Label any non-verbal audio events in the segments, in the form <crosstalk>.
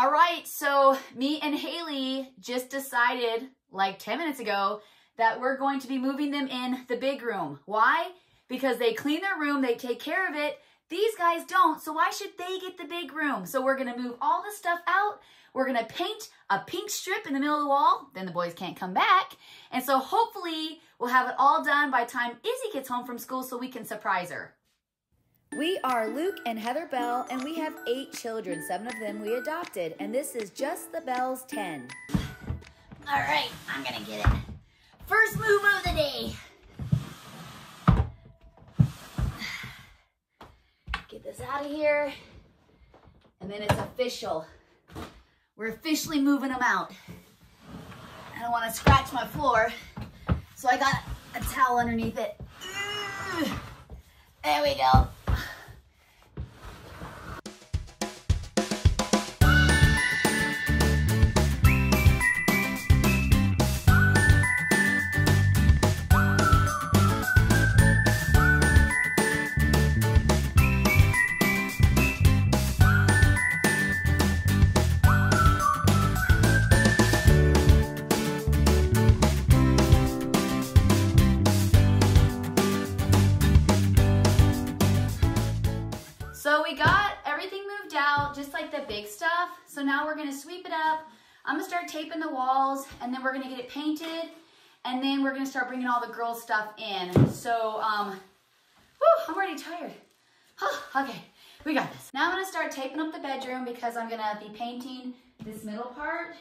All right, so me and Hailey just decided like 10 minutes ago that we're going to be moving them in the big room. Why? Because they clean their room, they take care of it. These guys don't, so why should they get the big room? So we're gonna move all the stuff out. We're gonna paint a pink strip in the middle of the wall. Then the boys can't come back. And so hopefully we'll have it all done by time Izzy gets home from school so we can surprise her. We are Luke and Heather Bell, and we have eight children. Seven of them we adopted, and this is just the Bells 10. All right, I'm gonna get it. First move of the day. Get this out of here, and then it's official. We're officially moving them out. I don't want to scratch my floor, so I got a towel underneath it. There we go. I'm gonna start taping the walls and then we're gonna get it painted and then we're gonna start bringing all the girls stuff in. So, um, whew, I'm already tired. okay, we got this. Now I'm gonna start taping up the bedroom because I'm gonna be painting this middle part.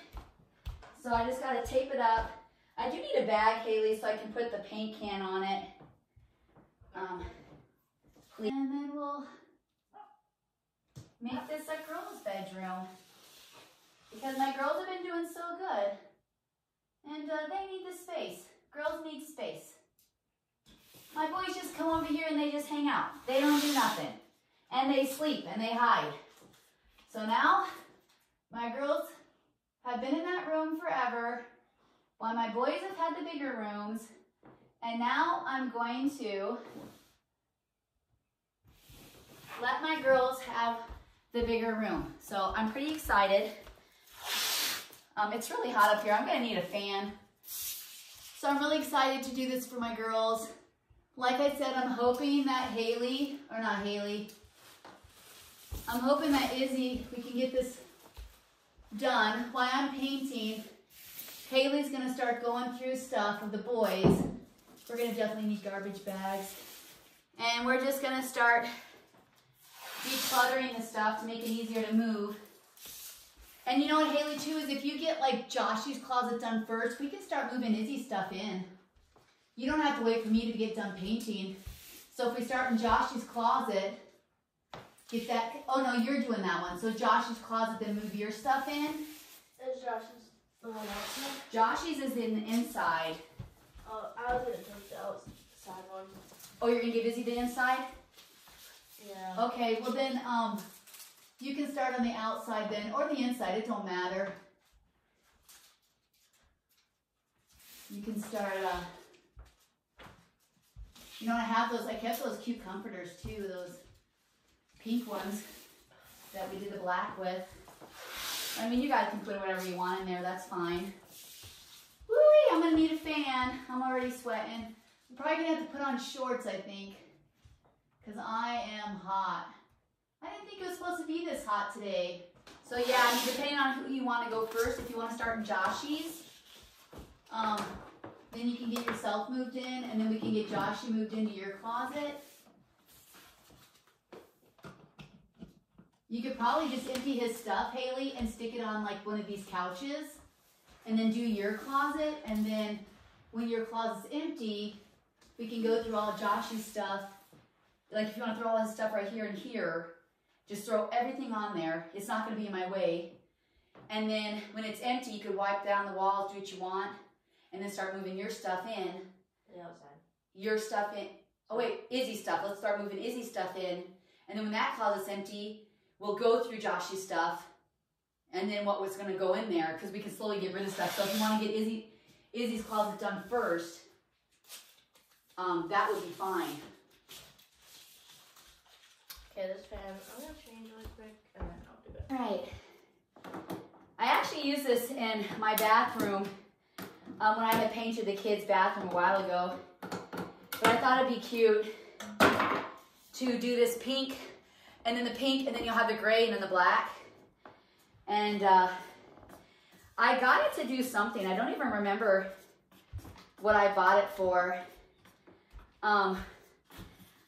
So I just gotta tape it up. I do need a bag, Hailey, so I can put the paint can on it. Um, and then we'll make this a girl's bedroom because my girls have been doing so good and uh, they need the space. Girls need space. My boys just come over here and they just hang out. They don't do nothing. And they sleep and they hide. So now my girls have been in that room forever while my boys have had the bigger rooms. And now I'm going to let my girls have the bigger room. So I'm pretty excited. Um, it's really hot up here. I'm gonna need a fan. So I'm really excited to do this for my girls. Like I said, I'm hoping that Hailey, or not Hailey, I'm hoping that Izzy, we can get this done while I'm painting. Hailey's gonna start going through stuff of the boys. We're gonna definitely need garbage bags. And we're just gonna start decluttering the stuff to make it easier to move. And you know what, Hailey, too, is if you get like Joshy's closet done first, we can start moving Izzy's stuff in. You don't have to wait for me to get done painting. So if we start in Joshy's closet, get that, oh no, you're doing that one. So Joshy's closet, then move your stuff in. Is Josh's the one outside? Joshy's is in the inside. Oh, I was gonna take the outside one. Oh, you're gonna give Izzy the inside? Yeah. Okay, well then, um, you can start on the outside then, or the inside, it don't matter. You can start, uh, you know, I have those, I kept those cute comforters too, those pink ones that we did the black with. I mean, you guys can put whatever you want in there, that's fine. Woo, I'm gonna need a fan. I'm already sweating. I'm probably gonna have to put on shorts, I think because I am hot. I didn't think it was supposed to be this hot today. So yeah, I mean, depending on who you want to go first, if you want to start in Joshy's, um, then you can get yourself moved in, and then we can get Joshy moved into your closet. You could probably just empty his stuff, Hailey, and stick it on like one of these couches, and then do your closet, and then when your closet's empty, we can go through all Joshy's stuff like if you want to throw all his stuff right here and here, just throw everything on there. It's not going to be in my way. And then when it's empty, you could wipe down the walls, do what you want, and then start moving your stuff in. The outside. Your stuff in. Oh wait, Izzy stuff. Let's start moving Izzy stuff in. And then when that closet's empty, we'll go through Josh's stuff. And then what was going to go in there, because we can slowly get rid of stuff. So if you want to get Izzy, Izzy's closet done first, um, that would be fine. Okay, this fan, I'm gonna change really quick and then I'll do it. All right. use this in my bathroom um, when I had painted the kids' bathroom a while ago. But I thought it'd be cute to do this pink and then the pink and then you'll have the gray and then the black. And uh, I got it to do something. I don't even remember what I bought it for. Um,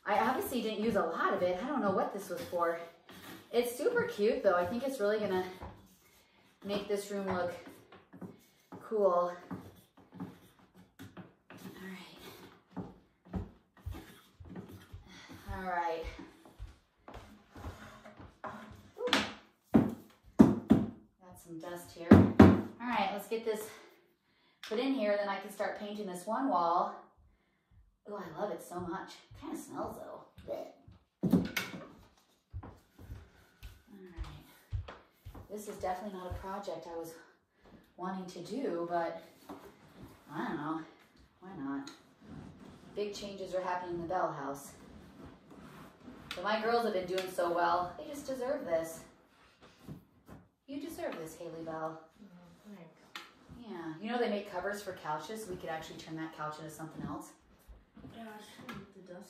I obviously didn't use a lot of it. I don't know what this was for. It's super cute though. I think it's really gonna make this room look cool. All right. All right. Got some dust here. All right, let's get this put in here, then I can start painting this one wall. Oh, I love it so much. Kind of smells though. Blech. All right. This is definitely not a project I was wanting to do, but I don't know. Why not? Big changes are happening in the Bell house. But my girls have been doing so well. They just deserve this. You deserve this, Hailey Bell. Mm, yeah. You know they make covers for couches. We could actually turn that couch into something else.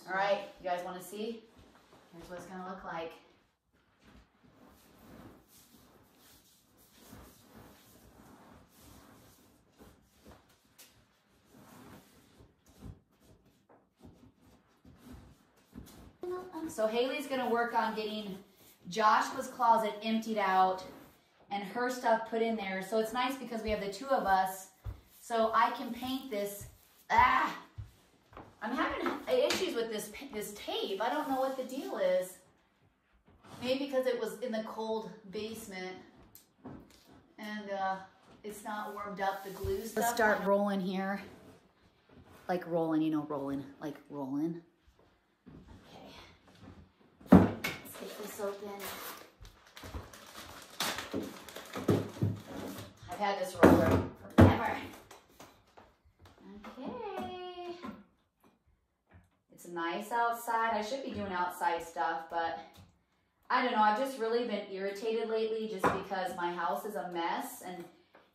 All right, you guys want to see? Here's what it's gonna look like. So Hailey's gonna work on getting Joshua's closet emptied out and her stuff put in there. So it's nice because we have the two of us. So I can paint this. Ah, I'm having issues with this this tape. I don't know what the deal is. Maybe because it was in the cold basement and uh, it's not warmed up. The glue stuff. Let's start rolling here. Like rolling, you know, rolling, like rolling. Okay. Let's get this open. I've had this roller forever. Okay. It's nice outside. I should be doing outside stuff, but I don't know. I've just really been irritated lately just because my house is a mess. And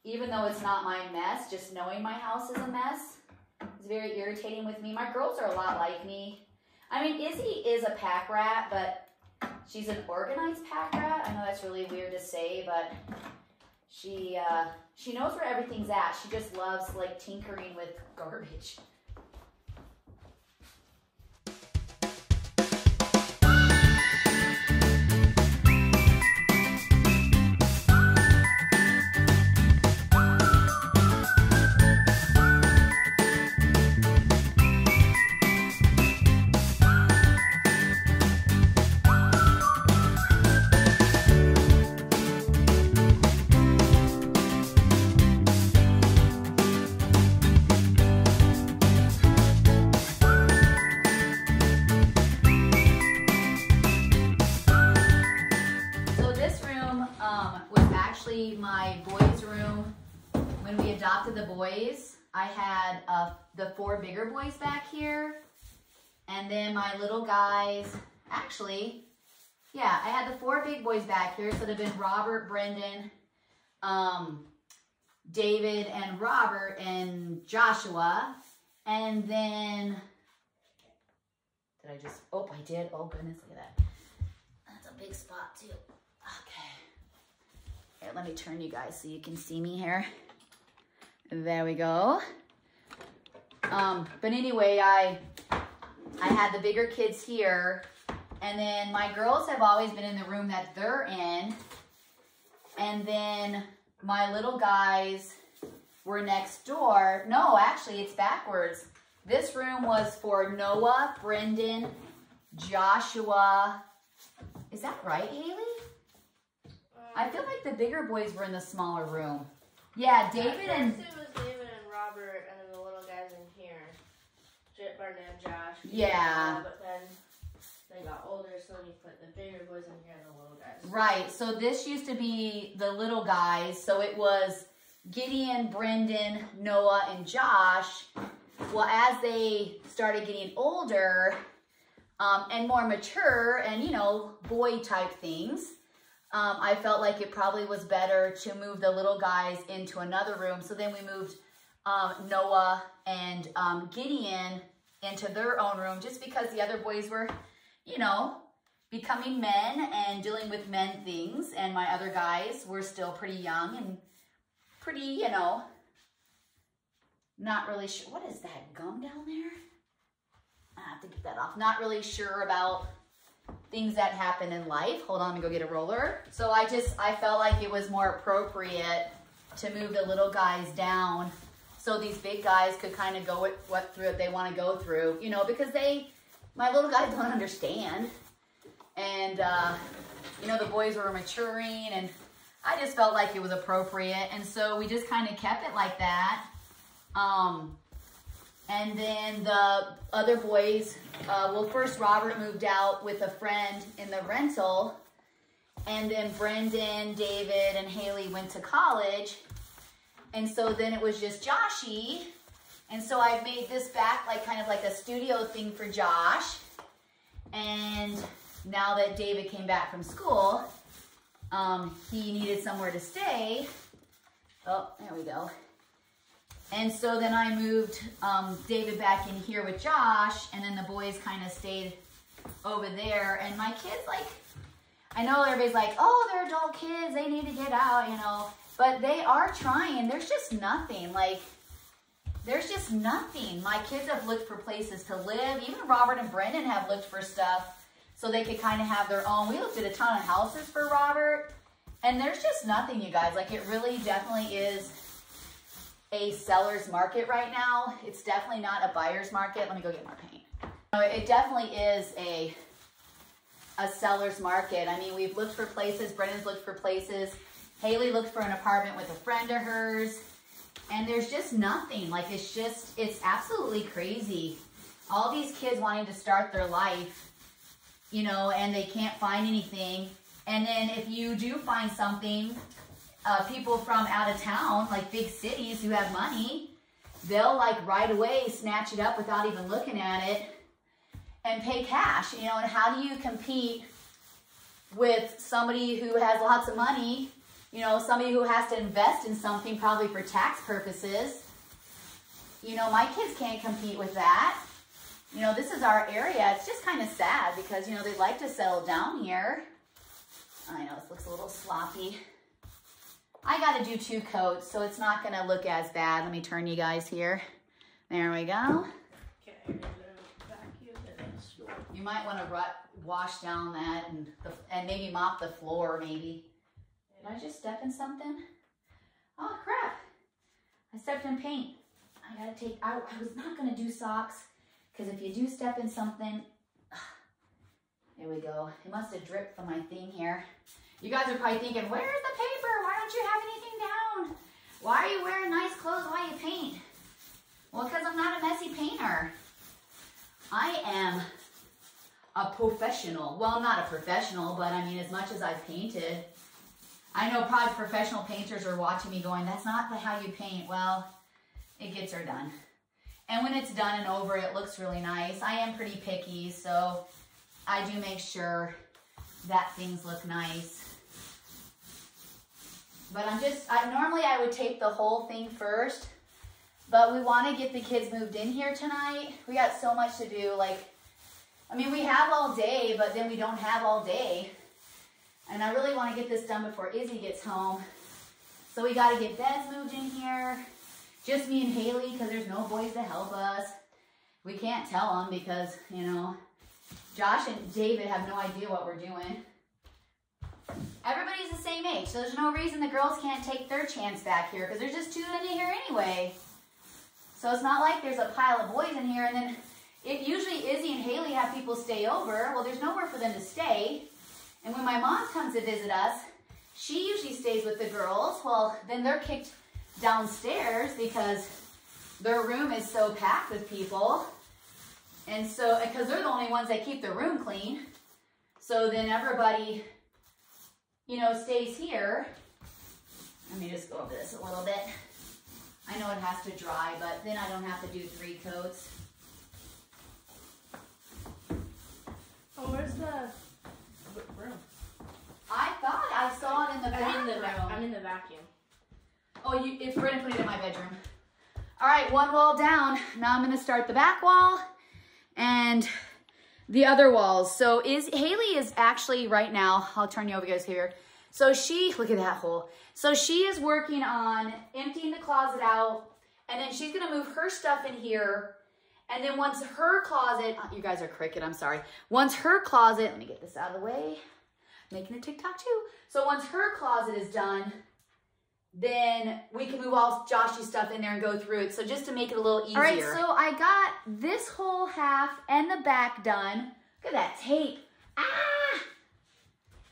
even though it's not my mess, just knowing my house is a mess is very irritating with me. My girls are a lot like me. I mean, Izzy is a pack rat, but she's an organized pack rat. I know that's really weird to say, but she uh, she knows where everything's at. She just loves like tinkering with garbage. Boys, I had uh, the four bigger boys back here. And then my little guys, actually, yeah, I had the four big boys back here. So it'd have been Robert, Brendon, um, David, and Robert, and Joshua. And then, did I just, oh, I did. Oh, goodness, look at that. That's a big spot, too. Okay. Here, let me turn you guys so you can see me here. There we go. Um, but anyway, I I had the bigger kids here, and then my girls have always been in the room that they're in, and then my little guys were next door. No, actually, it's backwards. This room was for Noah, Brendon, Joshua. Is that right, Hailey? I feel like the bigger boys were in the smaller room. Yeah, David and it was David and Robert, and then the little guys in here, and Josh. Yeah. But then they got older, so then you put the bigger boys in here and the little guys. right. So this used to be the little guys. So it was Gideon, Brendon, Noah, and Josh. Well, as they started getting older um, and more mature, and you know, boy type things, um, I felt like it probably was better to move the little guys into another room. So then we moved um, Noah and um, Gideon into their own room just because the other boys were, you know, becoming men and dealing with men things. And my other guys were still pretty young and pretty, you know, not really sure. What is that gum down there? I have to get that off. Not really sure about things that happen in life. Hold on, let me go get a roller. So I just, I felt like it was more appropriate to move the little guys down so these big guys could kind of go what, what through they want to go through, you know, because they, my little guys don't understand. And, uh, you know, the boys were maturing and I just felt like it was appropriate. And so we just kind of kept it like that. Um, and then the other boys, uh, well, first Robert moved out with a friend in the rental. And then Brendon, David, and Hailey went to college. And so then it was just Joshy. And so I made this back like kind of like a studio thing for Josh. And now that David came back from school, um, he needed somewhere to stay. Oh, there we go. And so then I moved um, David back in here with Josh, and then the boys kind of stayed over there. And my kids, like, I know everybody's like, oh, they're adult kids, they need to get out, you know. But they are trying. There's just nothing. Like, there's just nothing. My kids have looked for places to live. Even Robert and Brendon have looked for stuff so they could kind of have their own. We looked at a ton of houses for Robert, and there's just nothing, you guys. Like, it really definitely is a seller's market right now. It's definitely not a buyer's market. Let me go get more paint. It definitely is a a seller's market. I mean, we've looked for places. Brendon's looked for places. Hailey looked for an apartment with a friend of hers. And there's just nothing. Like, it's just, it's absolutely crazy. All these kids wanting to start their life, you know, and they can't find anything. And then if you do find something, uh, people from out of town, like big cities who have money, they'll like right away snatch it up without even looking at it and pay cash, you know, and how do you compete with somebody who has lots of money, you know, somebody who has to invest in something probably for tax purposes. You know, my kids can't compete with that. You know, this is our area. It's just kind of sad because, you know, they'd like to settle down here. I know this looks a little sloppy. I got to do two coats, so it's not to look as bad. Let me turn you guys here. There we go. You might want to wash down that and the, and maybe mop the floor, maybe. Did I just step in something? Oh, crap. I stepped in paint. I got to take, I, I was not to do socks because if you do step in something, there we go. It must have dripped from my thing here. You guys are probably thinking, where's the paper? Why don't you have anything down? Why are you wearing nice clothes while you paint? Well, because I'm not a messy painter. I am a professional. Well, I'm not a professional, but I mean, as much as I've painted, I know probably professional painters are watching me going, that's not how you paint. Well, it gets her done. And when it's done and over, it looks really nice. I am pretty picky, so I do make sure that things look nice. But I'm just, I, normally I would take the whole thing first, but we want to get the kids moved in here tonight. We got so much to do. Like, I mean, we have all day, but then we don't have all day. And I really want to get this done before Izzy gets home. So we got to get beds moved in here. Just me and Hailey, because there's no boys to help us. We can't tell them because, you know, Josh and David have no idea what we're doing. Everybody's the same age, so there's no reason the girls can't take their chance back here because there's just two in here anyway. So it's not like there's a pile of boys in here and then it usually Izzy and Hailey have people stay over. Well, there's nowhere for them to stay. And when my mom comes to visit us, she usually stays with the girls. Well, then they're kicked downstairs because their room is so packed with people. And so, because they're the only ones that keep their room clean. So then everybody you know, stays here. Let me just go over this a little bit. I know it has to dry, but then I don't have to do three coats. Oh, where's the room? I thought I the I'm in the, bathroom. va- I'm in the vacuum. Oh, you, if we're gonna put it in my bedroom. All right, one wall down. Now I'm gonna start the back wall and the other walls. So is Hailey is actually right now, I'll turn you over guys here. So she, look at that hole. So she is working on emptying the closet out and then she's gonna move her stuff in here. And then once her closet, oh, you guys are cricket, I'm sorry. Once her closet, let me get this out of the way. Making a TikTok too. So once her closet is done, then we can move all Joshy's stuff in there and go through it. So just to make it a little easier. All right, so I got this whole half and the back done. Look at that tape. Ah!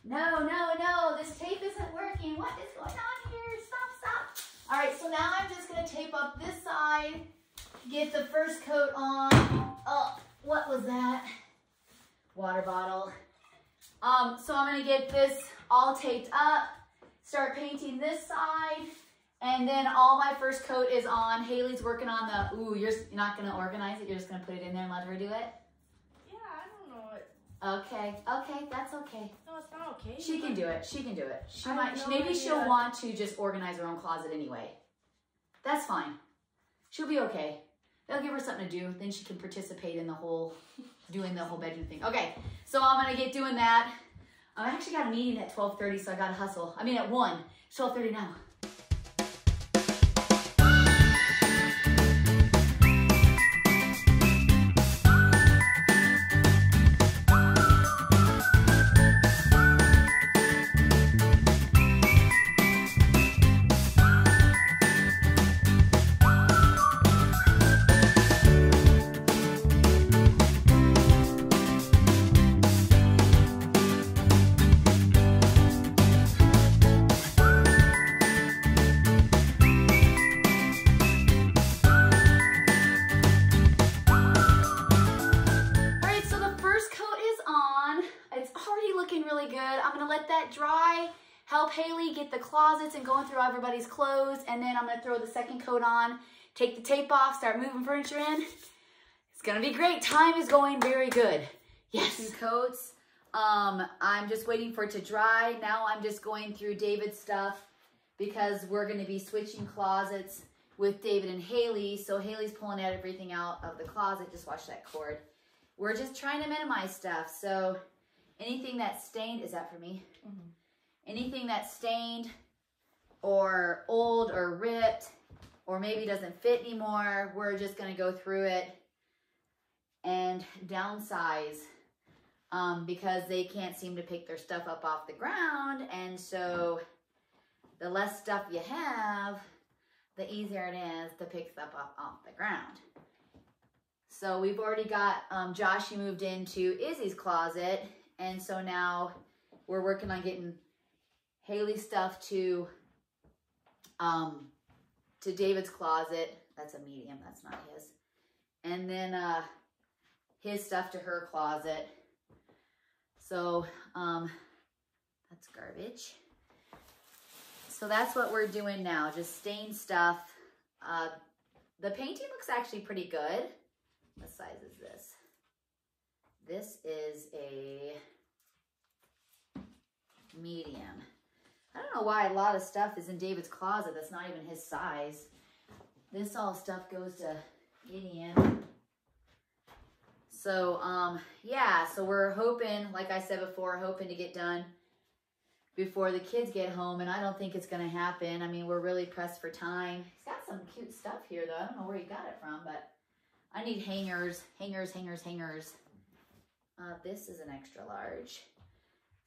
No, no, no, this tape isn't working. What is going on here? Stop, stop. All right, so now I'm just gonna tape up this side, get the first coat on. Oh, what was that? Water bottle. Um, so I'm gonna get this all taped up, start painting this side, and then all my first coat is on. Hailey's working on the, ooh, you're not gonna organize it, you're just gonna put it in there and let her do it? Yeah, I don't know what. Okay, okay, that's okay. No, it's not okay. She can do it, she can do it. She I might, no maybe she'll want to just organize her own closet anyway. That's fine. She'll be okay. They'll give her something to do, then she can participate in the whole, doing the whole bedroom thing. Okay, so I'm gonna get doing that. I actually got a meeting at 12.30, so I gotta hustle. I mean at 1, it's 12.30 now. Closets and going through everybody's clothes, and then I'm gonna throw the second coat on, take the tape off, start moving furniture in. It's gonna be great. Time is going very good. Yes. Two coats. Um, I'm just waiting for it to dry. Now I'm just going through David's stuff because we're gonna be switching closets with David and Hailey. So Hailey's pulling out everything out of the closet. Just watch that cord we're just trying to minimize stuff. So anything that's stained, is that for me? Anything that's stained or old or ripped or maybe doesn't fit anymore, we're just gonna go through it and downsize um, because they can't seem to pick their stuff up off the ground. And so the less stuff you have, the easier it is to pick stuff up off the ground. So we've already got um, Joshy moved into Izzy's closet, and so now we're working on getting Hailey's stuff to um, to David's closet. That's a medium. That's not his. And then uh, his stuff to her closet. So um, that's garbage. So that's what we're doing now. Just stain stuff. Uh, the painting looks actually pretty good. What size is this? This is a medium. I don't know why a lot of stuff is in David's closet that's not even his size. This all stuff goes to Gideon. So, um, yeah, so we're hoping, like I said before, hoping to get done before the kids get home, and I don't think it's going to happen. I mean, we're really pressed for time. He's got some cute stuff here, though. I don't know where he got it from, but I need hangers, hangers, hangers, hangers. Uh, this is an extra large.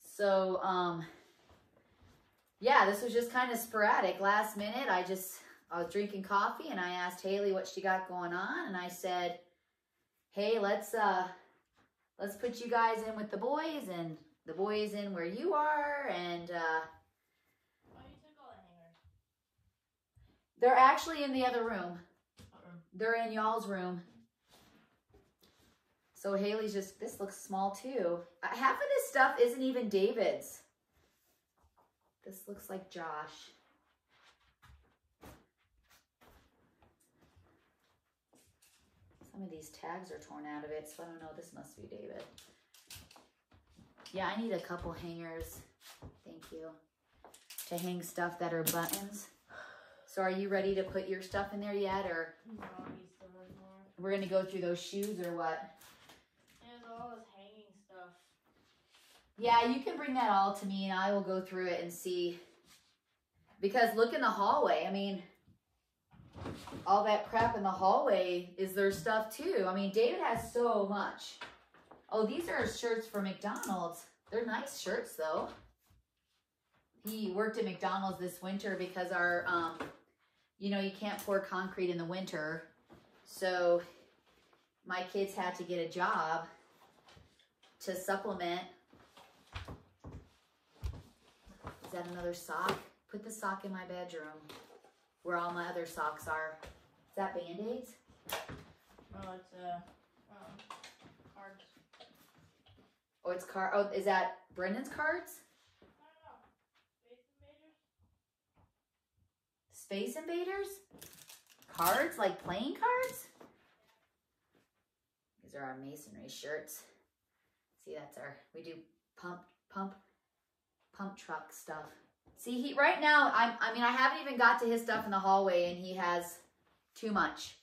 So, um, yeah, this was just kind of sporadic. Last minute, I just, I was drinking coffee and I asked Hailey what she got going on. And I said, hey, let's, uh, let's put you guys in with the boys and the boys in where you are. And, uh, Oh, you took all the hangers. they're actually in the other room. They're in y'all's room. So Hailey's just, this looks small too. Uh, Half of this stuff isn't even David's. This looks like Josh. Some of these tags are torn out of it, so I don't know. This must be David. Yeah, I need a couple hangers. Thank you. to hang stuff that are buttons. So are you ready to put your stuff in there yet or No, still has more. we're gonna go through those shoes or what? There's all stuff. Yeah, you can bring that all to me and I will go through it and see. Because look in the hallway. I mean, all that crap in the hallway is their stuff too. I mean, David has so much. Oh, these are shirts for McDonald's. They're nice shirts though. He worked at McDonald's this winter because our, um, you know, you can't pour concrete in the winter. So my kids had to get a job to supplement is that another sock? Put the sock in my bedroom where all my other socks are. Is that band-aids? Oh, it's uh, um, cards. Oh, it's car. Oh, is that Brendon's cards? Space Invaders? Cards? Like playing cards? These are our masonry shirts. See, that's our, we do pump, pump, pump truck stuff. See, he, right now, I'm, I mean, I haven't even got to his stuff in the hallway and he has too much.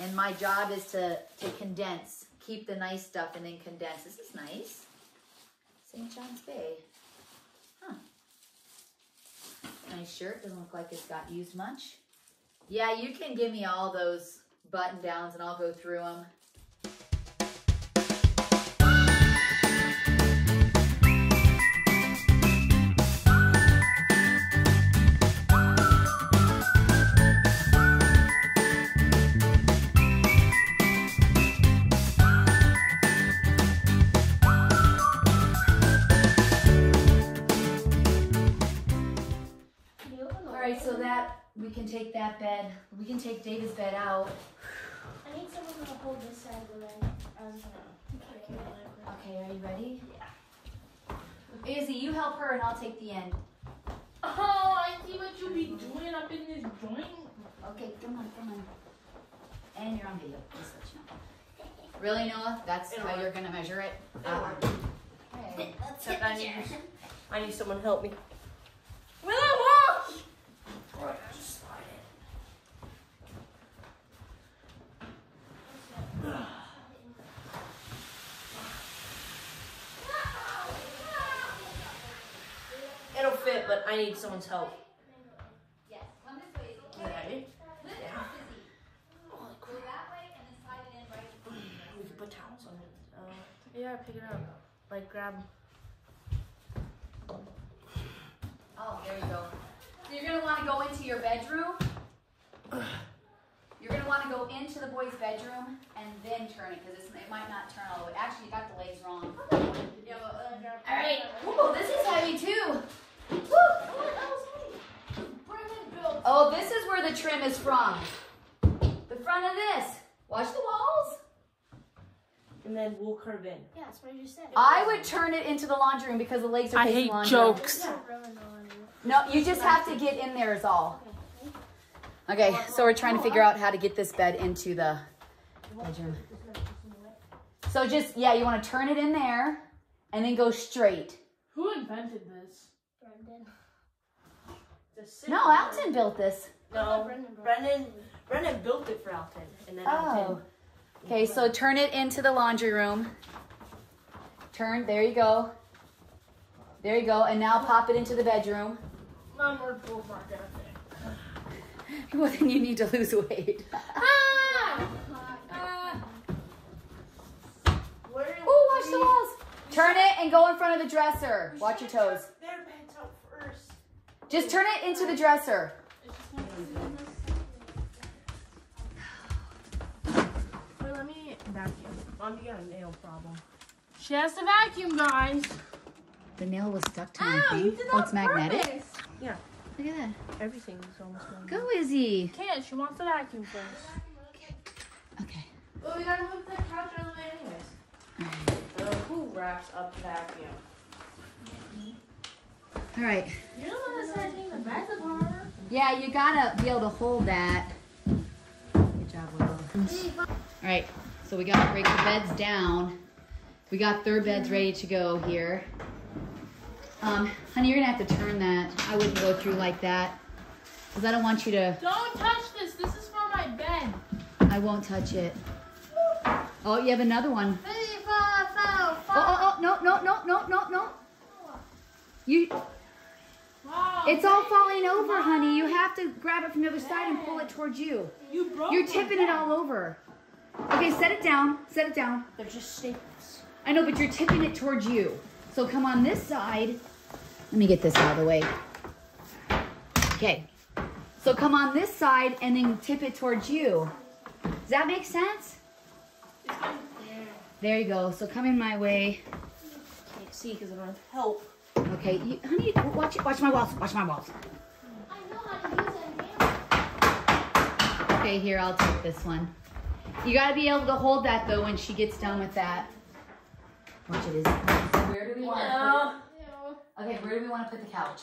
And my job is to, to condense, keep the nice stuff and then condense. This is nice. St. John's Bay. Huh. Shirt. Doesn't look like it's got used much. Yeah, you can give me all those button downs and I'll go through them. That bed. We can take David's bed out. I need someone to hold this side, but then I. Okay. Okay, are you ready? Yeah. Izzy, you help her and I'll take the end. Oh, I see what you be doing up in this joint. Okay, come on, come on. And you're on video. Just let you know. Really, Noah? That's It'll how work. you're gonna measure it? Uh, okay. Let's Except get I need. I need someone to help me. Will I walk? Just slide it. It'll fit, but I need someone's help. Yes, come this way. Izzy. Ready? Lift it up, Go that way and then slide it in right. We can put towels on it. Uh, yeah, pick it up. Like grab. Oh, there you go. So you're gonna wanna go into your bedroom. You're gonna wanna go into the boys' bedroom and then turn it, cause it might not turn all the way. Actually, you got the legs wrong. Yeah, but uh. All right. Ooh, this is heavy too. Woo! built. Oh, this is where the trim is from. The front of this. Watch the walls. And then we'll curve in. Yeah, that's what I just said. I would turn it into the laundry room because the legs are facing laundry. Yeah, really no. No, you just have to get in there is all. Okay, so we're trying to figure out how to get this bed into the bedroom. So just, yeah, you want to turn it in there and then go straight. Who invented this? Brendon. No, Alton built this. No, Brendon built Brendon. Brendon built it for Alton, and then Alton. Oh. Okay, so turn it into the laundry room. Turn, there you go. There you go, and now pop it into the bedroom. Mom, we're both not gonna fit. <laughs> Well, then you need to lose weight. Ah! Where? Oh, watch the walls. Turn it and go in front of the dresser. Watch your toes. Just turn it into the dresser. Wait, let me vacuum. Mom, you got a nail problem. She has to vacuum, guys. The nail was stuck to Ow, you did that Oh, it's on magnetic. purpose. Yeah, Look at that. everything is almost done. Go, Izzy. Can't. She wants to vacuum first. Okay. Well, we gotta move the couch out of the way anyways. Uh, who wraps up the vacuum? All right. You're the one that said taking the beds apart. Yeah, you gotta be able to hold that. Good job, Will. All right, so we gotta break the beds down. We got third beds ready to go here. Um, honey, you're gonna have to turn that. I wouldn't go through like that. Cause I don't want you to, Don't touch this. This is for my bed. I won't touch it. Oh, you have another one. Oh, oh, oh, no, no, no, no, no, no. You, Wow. it's all falling over, honey. You have to grab it from the other side and pull it towards you. You broke You're tipping it all over. Okay, set it down. Set it down. They're just staples. I know, but you're tipping it towards you. So come on this side. Let me get this out of the way. Okay. So come on this side and then tip it towards you. Does that make sense? There. There you go. So come in my way. Can't see because I don't have help. Okay, you, honey, watch it. Watch my walls. Watch my walls. I know how to use it. Okay, here I'll take this one. You gotta be able to hold that though when she gets done with that. Watch it is. So where do we want to Yeah. put? Okay, where do we want to put the couch?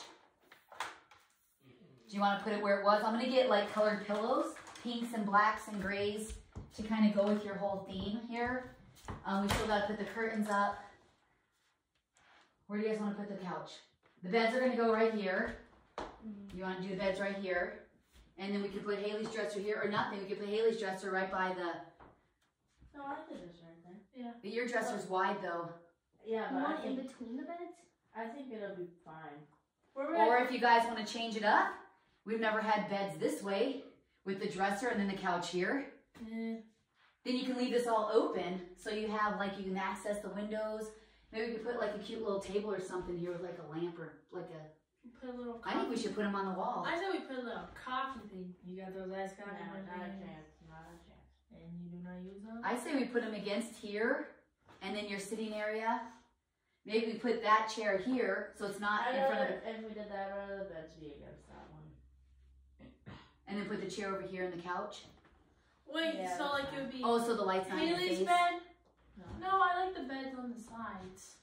Do you want to put it where it was? I'm gonna get like colored pillows, pinks and blacks and grays to kind of go with your whole theme here. Um, we still gotta put the curtains up. Where do you guys want to put the couch? The beds are gonna go right here. You want to do the beds right here, and then we could put Hailey's dresser here, or nothing. We could put Hailey's dresser right by the. No, I think it's right there. Yeah. But your dresser's wide though. Yeah, You but I want in between the beds? I think it'll be fine. Where Or if you guys want to change it up, we've never had beds this way with the dresser and then the couch here. Eh, Then you can leave this all open so you have like you can access the windows. Maybe we could put like a cute little table or something here with like a lamp or like a. put a little. I think we should put them on the wall. I said we put a little coffee thing. You got those ice coffee No, not a chance. Not a chance. and you do not use them. I say we put them against here and then your sitting area. Maybe we put that chair here so it's not in front of the, if we did that, I'd rather the beds be against that one. and then put the chair over here and the couch. Wait, Yeah, so like it would be Oh, so the light's not in your Hailey's face. bed? No. No, I like the beds on the sides.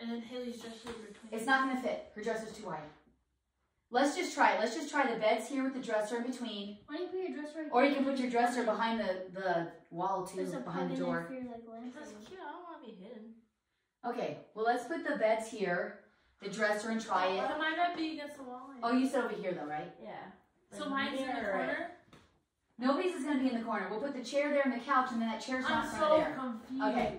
And then Hailey's dresser between. It's not gonna fit. Her dresser's too wide. Let's just try it. Let's just try the beds here with the dresser in between. Why don't you put your dresser right Or you can put your dresser behind the, the wall too, There's a behind the plug in there door. for your, like, That's cute. I don't want to be hidden. Okay, well let's put the beds here, the dresser and try it. So my bed be against the wall. Oh, you said over here though, right? Yeah. So mine's in the corner. Nobody's is gonna be in the corner. We'll put the chair there and the couch and then that chair's not I'm so there. confused. Okay.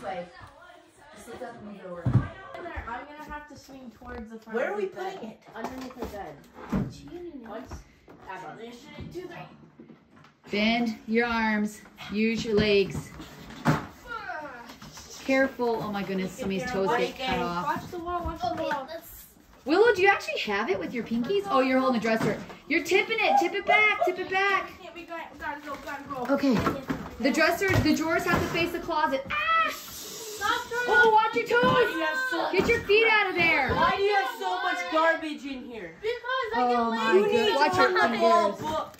This way. Just sit up and move it over. I'm gonna have to swing towards the front. Where are we the bed. putting it? Underneath the bed. Cheating. Once. One, two, three. Bend your arms. Use your legs. Careful. Oh my goodness, somebody's toes get cut off. Watch the wall. Watch the wall. Willow, do you actually have it with your pinkies? Oh, you're holding the dresser. You're tipping it. Tip it back. Tip it back. Can't we got, gotta go. Gotta go. Okay. The dresser, the drawers have to face the closet. Ah! Stop trying. Oh, watch your toes. you so Get your feet out of there. Why do you have so much garbage in here? Because I Oh get my lazy. good. Watch your Look at all fingers. books.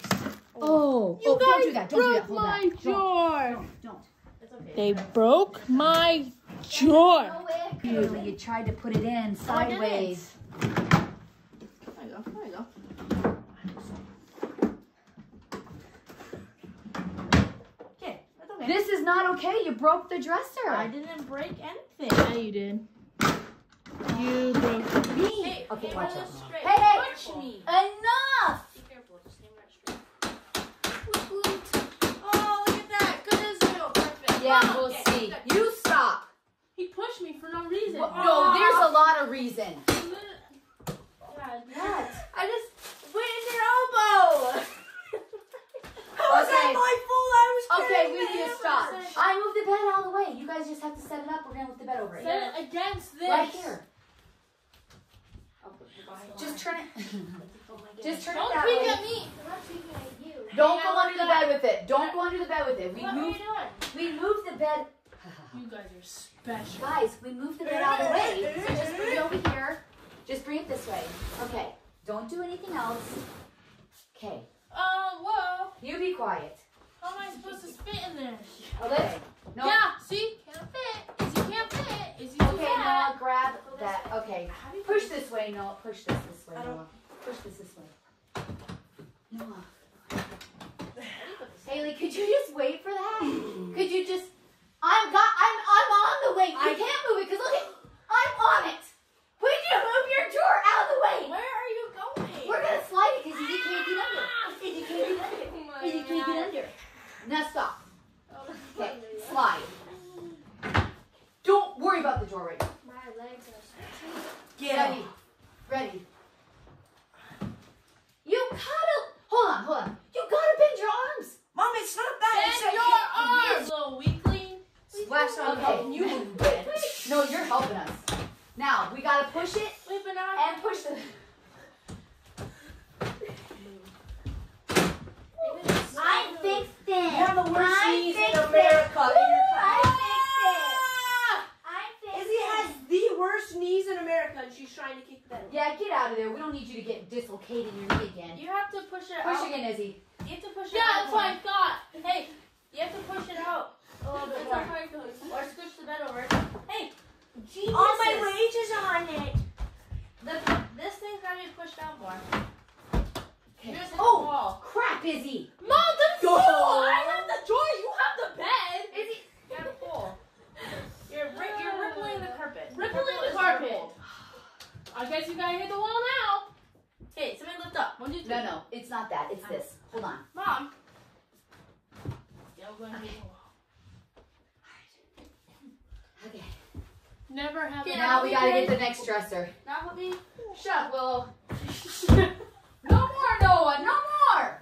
Oh, oh, don't do that. Don't do that. Hold that. Don't. Don't. It's okay. They broke my drawer. No way. You, you tried to put it in oh, sideways. There you go. There you go. Okay. That's okay. This is not okay. You broke the dresser. I didn't break anything. Yeah, you did. You broke me. Hey, Okay, watch out. Hey, hey. Touch me. Enough! Be careful. Just aim right straight. Oh, look at that. Good as new. Perfect. Yeah, Mom, we'll okay, see. good. You stop. He pushed me for no reason. Well, no, there's a lot of reason. God, What? I just went in your elbow. How Okay. my fault? I was Okay, carrying we the need to hammer. stop. I moved the bed out of the way. You guys just have to set it up. We're gonna lift the bed over it. Set it against this. Right here. Just turn it. Just turn it Don't that peek way. at me. I'm not speaking at you. Don't Yeah, go look under the at bed with it. Don't go under the bed with it. We What are you moved. doing? We moved the bed. You guys are special. Guys, we moved the bed out of the way. So just bring it over here. Just bring it this way. Okay. Don't do anything else. Okay. Uh, whoa. You be quiet. How am I supposed to spit in there? Okay. No. Yeah, see? Can't fit. Is you can't fit. Is you too Okay, fat. Noah, grab that. Okay. How do you Push this way, Noah. Push this this way, I don't- Noah. Push this this way. Noah. Hailey, could you just wait for that? <laughs> could you just? I'm got. I'm. I'm on the way. You I- can't move it because look at. I'm on it. Would you move your drawer out of the way? Where are you going? We're gonna slide it because you can't get under. You can't get under. Oh my You can't God. get under. Now stop. Oh, Okay, slide. Don't worry about the drawer right now. My legs are stretching. Get Ready. Ready. You gotta hold on, hold on. You gotta bend your arms. Mom, it's not that. It's Bend that your arms, little weakling. Splash on Okay. helping you move it. No, you're helping us. Now we gotta push it Wait, but now and push the. I fixed it. You have the worst I knees in fixed it. America. in your I class. fixed it. I fixed Izzy has the worst knees in America, and she's trying to kick them. Yeah, get out of there. We don't need you to get dislocated your knee again. You have to push it Push out. again, Izzy. You have to push it Yeah, out. that's That's what I thought. Hey, you have to push it out a little bit more. Or squish the bed over. Hey, geniuses. All my weight is on it. The, this thing's gotta be pushed out more. Okay. Here's oh, the Oh, wall. crap, Izzy. Mom, the Go. floor! I have the door, you have the bed! Izzy. You have a pool. You're, ri- you're rippling the carpet. Rippling Purple the carpet. I guess you gotta hit the wall now. Okay, somebody lift up. One, two, three. No, no, it's not that. It's this. Hold on. Mom. Yeah, we're going to hit the wall. Okay. Never have Okay, now we gotta get the next dresser. Now help me. Shut up, Willow. <laughs> No more, Noah. No more.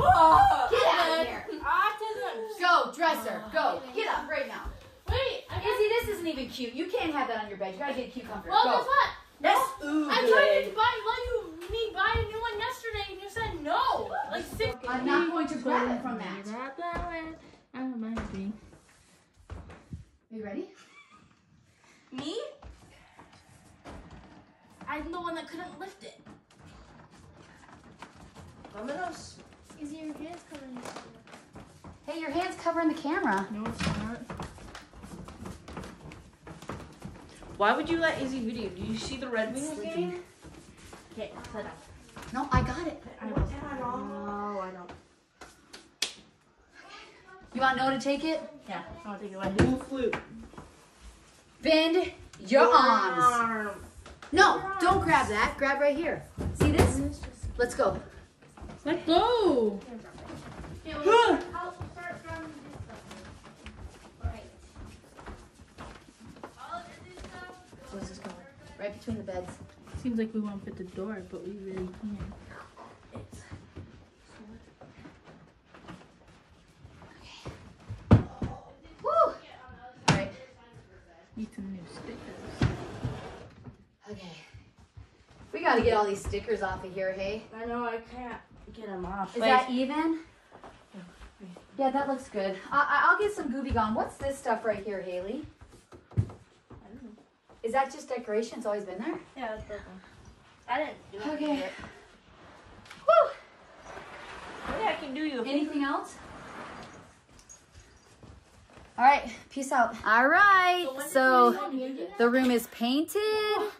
Oh, get out of here. Autism. Go, dresser. Go. Oh, get up right now. Wait, I got Izzy, this isn't even cute. You can't have that on your bed. You gotta get a cute comforter. Well, Go. guess what? That's ooh I good. tried to buy, let you me buy a new one yesterday, and you said no. Like six. I'm not going to grab it from that. Are you ready? Me? I'm the one that couldn't lift it. Vámonos. Is your hands covering your Hey, your hand's covering the camera. No, it's not. Why would you let Izzy video? Do you see the Red Wings game? Okay, set up. No, I got it. I will. No, I don't. You want Noah to take it? Yeah, I want to take it away. Blue flute. Bend your arms. Arm. No, don't grab that. Grab right here. See this? Let's go. Let go. Okay, well, I'll start from this way. Right. all of this stuff. Where's this going? Right between the beds. Seems like we won't fit the door, but we really can. Woo! All right. Need some new stickers. Okay. We gotta get all these stickers off of here, hey? I know I can't get them off. Is that even? Yeah, that looks good. I- I- I'll get some Gooby Gone. What's this stuff right here, Hailey? Is that just decoration? It's always been there? Yeah, that's broken. I didn't do it. Okay. Woo! Maybe I can do you. Anything else? All right, peace out. All right, so the room is painted, oh,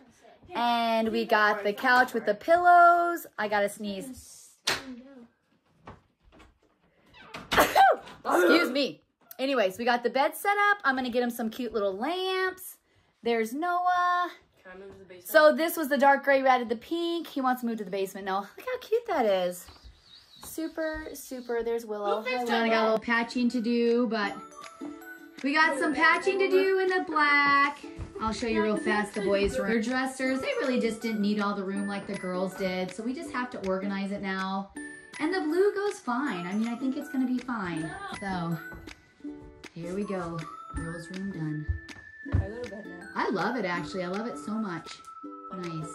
and we got the couch with the pillows. I got to sneeze. Oh, excuse me. Anyways, we got the bed set up. I'm gonna get him some cute little lamps. There's Noah. Can I move to the basement? So this was the dark gray, added the pink. He wants to move to the basement now. Look how cute that is. Super, super. There's Willow. Hi, Willow. I got a little patching to do, but we got some patching to do in the black. I'll show you real fast the boys' room. Their dressers, they really just didn't need all the room like the girls did. So we just have to organize it now. And the blue goes fine. I mean, I think it's gonna be fine. So here we go. Girls' room done. I go to bed now. I love it actually. I love it so much. Nice.